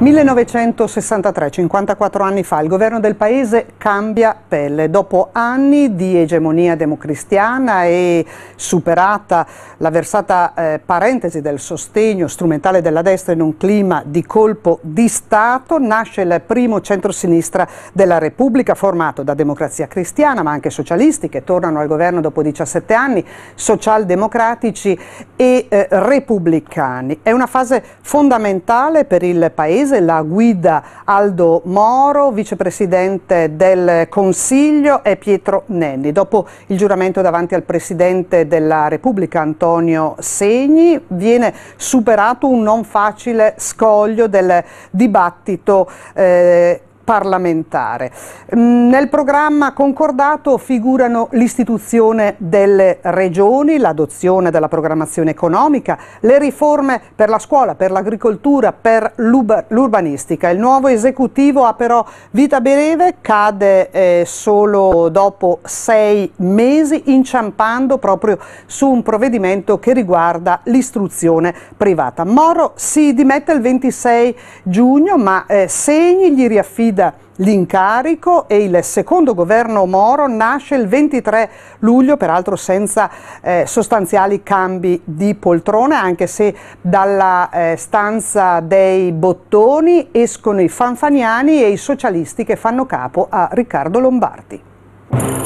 1963, 54 anni fa, il governo del paese cambia pelle. Dopo anni di egemonia democristiana e superata la versata eh, parentesi del sostegno strumentale della destra in un clima di colpo di Stato, nasce il primo centrosinistra della Repubblica formato da democrazia cristiana ma anche socialisti che tornano al governo dopo 17 anni, socialdemocratici e eh, repubblicani. È una fase fondamentale per il paese Paese, la guida Aldo Moro, vicepresidente del Consiglio e Pietro Nenni. Dopo il giuramento davanti al Presidente della Repubblica Antonio Segni viene superato un non facile scoglio del dibattito eh, parlamentare. Mm, nel programma concordato figurano l'istituzione delle regioni, l'adozione della programmazione economica, le riforme per la scuola, per l'agricoltura, per l'urbanistica. Il nuovo esecutivo ha però vita breve, cade eh, solo dopo sei mesi, inciampando proprio su un provvedimento che riguarda l'istruzione privata. Moro si dimette il 26 giugno, ma eh, Segni gli riaffida l'incarico e il secondo governo Moro nasce il 23 luglio, peraltro senza eh, sostanziali cambi di poltrona, anche se dalla eh, stanza dei bottoni escono i fanfaniani e i socialisti che fanno capo a Riccardo Lombardi.